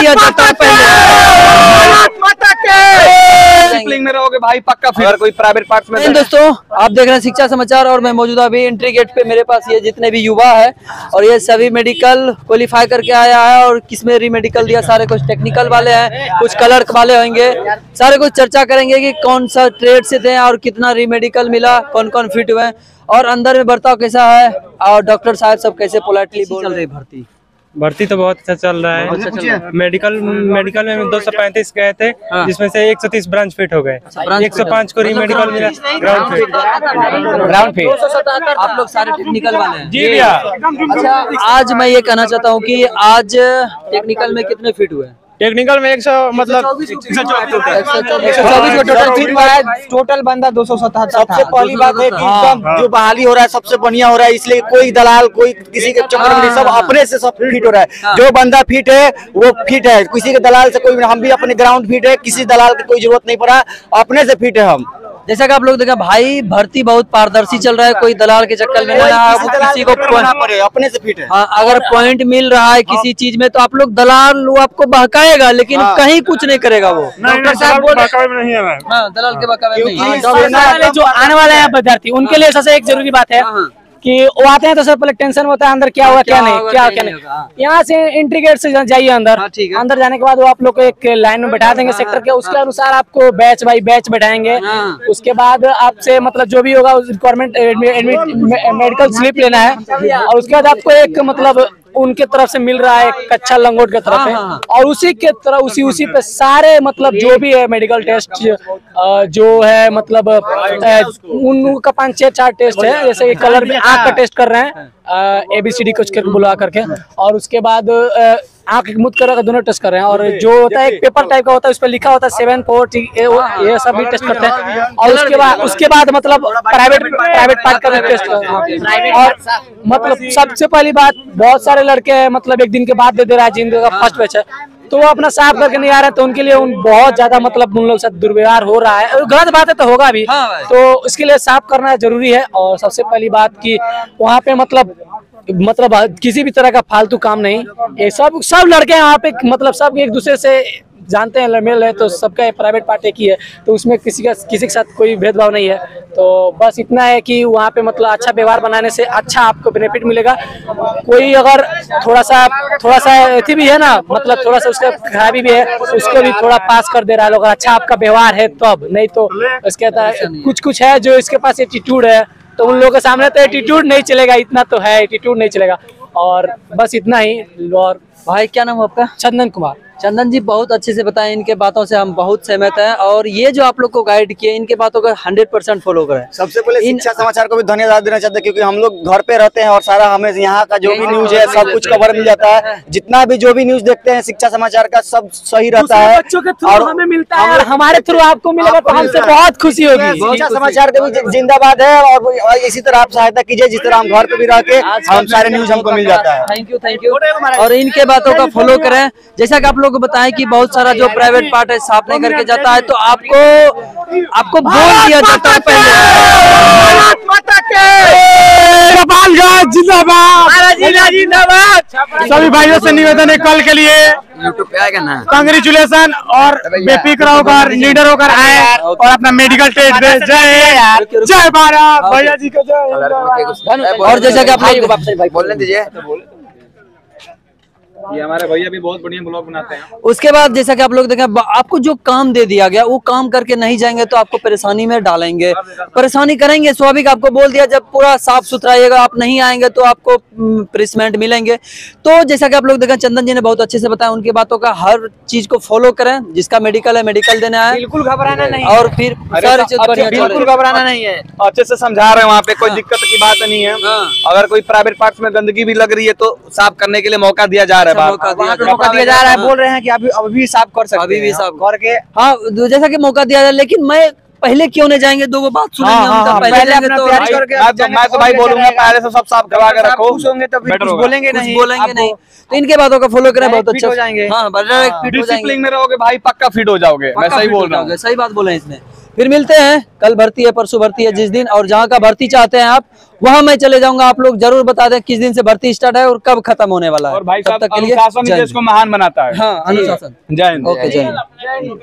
दिया जाता है में रहोगे भाई पक्का फिर। कोई प्राइवेट पार्ट में दोस्तों आप देख रहे हैं शिक्षा समाचार और मैं मौजूदा अभी एंट्री गेट पे। मेरे पास ये जितने भी युवा है और ये सभी मेडिकल क्वालिफाई करके आया है और किसमें री मेडिकल दिया सारे कुछ टेक्निकल वाले हैं कुछ क्लर्क वाले होंगे। सारे कुछ चर्चा करेंगे कि कौन सा ट्रेड से थे और कितना री मेडिकल मिला कौन कौन फिट हुए और अंदर में बर्ताव कैसा है और डॉक्टर साहब सब कैसे पोलाइटली बोल रहे भर्ती? भर्ती तो बहुत अच्छा चल रहा है। मेडिकल मेडिकल में दो सौ पैंतीस गए थे हाँ। जिसमें से एक सौ तीस ब्रांच फिट हो गए। एक सौ पाँच को मेडिकल मिला। ग्राउंड फिट ग्राउंड फिट आप लोग सारे टेक्निकल वाले हैं। जी भैया। अच्छा आज मैं ये कहना चाहता हूँ कि आज टेक्निकल में कितने फिट हुए? टेक्निकल में एक सौ मतलब टोटल है। बंदा दो सौ सतहत्तर सबसे पहली बात है कि हाँ, जो बहाली हो रहा है सबसे बढ़िया हो रहा है इसलिए कोई दलाल कोई किसी के चक्कर में सब अपने से सब फिट हो रहा है। जो बंदा फिट है वो फिट है। किसी के दलाल से कोई हम भी अपने ग्राउंड फिट है किसी दलाल की कोई ज़रूरत नहीं पड़ा अपने से फिट है हम। जैसा कि आप लोग देखा भाई भर्ती बहुत पारदर्शी चल रहा है कोई दलाल के चक्कर में नहीं है किसी को अपने से फिट है। हाँ अगर पॉइंट मिल रहा है किसी चीज़ में तो आप लोग दलाल वो आपको बहकाएगा लेकिन हाँ। कहीं कुछ नहीं करेगा वो। डॉक्टर साहब बोल नहीं है हाँ दलाल के बहकावे जो आने वाले हैं विद्यार्थी उनके लिए सबसे एक ज़रूरी बात है हाँ। कि वो आते हैं तो सर पहले टेंशन होता है अंदर क्या हुआ क्या क्या नहीं क्या क्या क्या नहीं नहीं। हाँ। यहाँ से एंट्री गेट से जाइए अंदर। हाँ, अंदर जाने के बाद वो आप लोग को एक लाइन में बैठा देंगे सेक्टर के उसके अनुसार आपको बैच बाई बैच बैठाएँगे। हाँ। उसके बाद आपसे मतलब जो भी होगा रिक्वायरमेंट मेडिकल स्लिप लेना है। और उसके बाद आपको एक मतलब उनके तरफ़ से मिल रहा है कच्चा लंगोट के तरफ़ हाँ, हाँ, हाँ। और उसी के तरह उसी उसी पे सारे मतलब जो भी है मेडिकल टेस्ट जो है मतलब उनका पाँच छह चार टेस्ट है। जैसे कलर में आग का टेस्ट कर रहे हैं एबीसीडी कुछ करके बुला करके। और उसके बाद आँख मुद कर दोनों टेस्ट कर रहे हैं और जो होता है एक पेपर टाइप का होता है उस पर लिखा होता है सेवन फोर ये सब भी टेस्ट करते हैं। और उसके बाद उसके बाद मतलब प्राइवेट प्राइवेट पार्ट का भी टेस्ट करते हैं और मतलब सबसे पहली बात बहुत सारे लड़के हैं, मतलब एक दिन के बाद दे दे रहा है जिनका फ़र्स्ट बैच है। तो वो अपना साफ़ करके नहीं आ रहा है तो उनके लिए उन बहुत ज़्यादा मतलब उन लोग साथ दुर्व्यवहार हो रहा है। गलत बात है तो होगा भी। हाँ तो इसके लिए साफ़ करना ज़रूरी है और सबसे पहली बात की वहाँ पे मतलब मतलब किसी भी तरह का फालतू काम नहीं। ये सब सब लड़के यहाँ पे मतलब सब एक दूसरे से जानते हैं मेल है तो सबका प्राइवेट पार्टी की है तो उसमें किसी का किसी के साथ कोई भेदभाव नहीं है। तो बस इतना है कि वहाँ पे मतलब अच्छा व्यवहार बनाने से अच्छा आपको बेनिफिट मिलेगा। कोई अगर थोड़ा सा थोड़ा सा अथी भी है ना मतलब थोड़ा सा उसका खराबी भी है उसको भी थोड़ा पास कर दे रहा है लोग अच्छा आपका व्यवहार है तब नहीं तो इसके कुछ कुछ है। जो इसके पास एटीट्यूड है तो उन लोगों के सामने तो एटीट्यूड नहीं चलेगा इतना तो है एटीट्यूड नहीं चलेगा। और बस इतना ही और भाई क्या नाम है आपका? चंदन कुमार। चंदन जी बहुत अच्छे से बताएँ इनके बातों से हम बहुत सहमत हैं और ये जो आप लोग को गाइड किए इनके बातों का हंड्रेड परसेंट फॉलो करें। सबसे पहले इन- शिक्षा समाचार को भी धन्यवाद देना चाहते हैं क्योंकि हम लोग घर पे रहते हैं और सारा हमें यहाँ का जो भी न्यूज़ है सब कुछ कवर मिल जाता है। जितना भी जो भी न्यूज़ देखते हैं शिक्षा समाचार का सब सही रहता है। बच्चों के थ्रू हमें मिलता है। हमारे थ्रू आपको मिलेगा तो हमसे बहुत खुशी होगी। शिक्षा समाचार के भी जिंदाबाद है और और इसी तरह आप सहायता कीजिए जिस तरह हम घर पे भी रह के हम सारे न्यूज़ हमको मिल जाता है। थैंक यू थैंक यू और इनके बातों का फॉलो करें। जैसा कि आप लोग को बताएँ कि बहुत सारा जो प्राइवेट पार्ट है साफ़ नहीं करके जाता है तो आपको आपको बोल दिया जाता है जिंदाबाद! सभी भाइयों से निवेदन है कल के लिए। यूट्यूब पे आएगा ना? कांग्रेचुलेसन और बेफिक्र होकर लीडर होकर आए और अपना मेडिकल टेस्ट दे जय जय भारत! भैया जी को जय। और जैसा कि आप लोग बोलने दीजिए। ये हमारे भैया भी बहुत बढ़िया ब्लॉग बनाते हैं। उसके बाद जैसा कि आप लोग देखें आपको जो काम दे दिया गया वो काम करके नहीं जाएँगे तो आपको परेशानी में डालेंगे। परेशानी करेंगे स्वाभाविक आपको बोल दिया जब पूरा साफ़ सुथरा रहेगा आप नहीं आएँगे तो आपको प्रेसमेंट मिलेंगे। तो जैसा कि आप लोग देखें चंदन जी ने बहुत अच्छे से बताया उनकी बातों का हर चीज़ को फॉलो करें जिसका मेडिकल है मेडिकल देना है बिल्कुल घबराना नहीं और फिर सारी चीज़ बिल्कुल घबराना नहीं है। अच्छे से समझा रहे हैं वहाँ पे कोई दिक्कत की बात नहीं है। अगर कोई प्राइवेट पार्ट में गंदगी भी लग रही है तो साफ़ करने के लिए मौका दिया जा रहा है। रहा है। मौका दिया जा रहा है बोल रहे हैं कि अभी अभी साफ़ कर सकते अभी भी हैं। साफ़ करके हाँ जैसा कि मौका दिया जाए लेकिन मैं पहले क्यों नहीं जाएँगे? दो बात सुनेंगे हाँ, हम तो हाँ, पहले पहले तो करके मैं तो मैं तो भाई बोलूँगा पहले से सब साफ़ करवा के रखो। होंगे तो फिर कुछ बोलेंगे नहीं। बोलेंगे नहीं। तो इनके बातों का फॉलो करें बहुत अच्छा हो जाएँगे। हाँ हो। डिसिप्लिन में रहोगे भाई पक्का फिट हो जाओगे। मैं सही बोल रहा हूँ। सही बात बोले हैं इसमें फिर मिलते हैं। कल भर्ती है परसों भर्ती है जिस दिन और जहाँ का भर्ती चाहते हैं आप वहाँ मैं चले जाऊँगा। आप लोग ज़रूर बता दें किस दिन से भर्ती स्टार्ट है और कब खत्म होने वाला है। और भाई तब तक के लिए महान बनाता है। हाँ अनुशासन। जय हिंद। ओके जय हिंद।